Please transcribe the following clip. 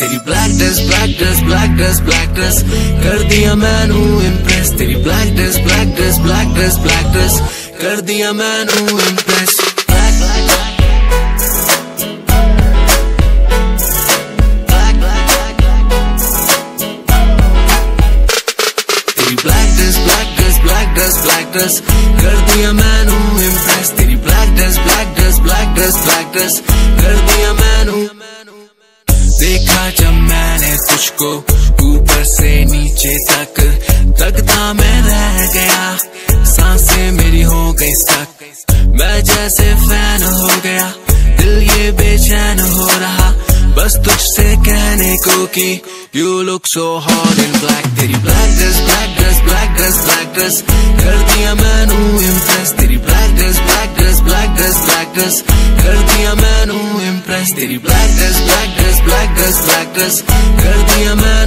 तेरी black dress black dress black dress black dress कर दिया मैनू इम्प्रेस तेरी black dress black dress black dress black dress कर दिया मैनू impress black black black dress black dress black dress black dress कर दिया मैनू इम्प्रेस तेरी black dress black dress black dress black dress कर दिया मैनू देखा जब मैंने तुझको ऊपर से नीचे तक। तकता मैं रह गया, साँसें मेरी हो गई सक मैं जैसे फ़ैन हो गया, दिल ये बेचैन हो रहा। बस तुझसे कहने को कि you look so hot in black तेरी black dress black dress black dress black dress कर दिया मैनू इम्प्रेस तेरी ब्लैक ड्रेस ब्लैक ड्रेस कर दिया मैनू इम्प्रेस तेरी black dress black dress black dress black dress कर दिया मैनू इम्प्रेस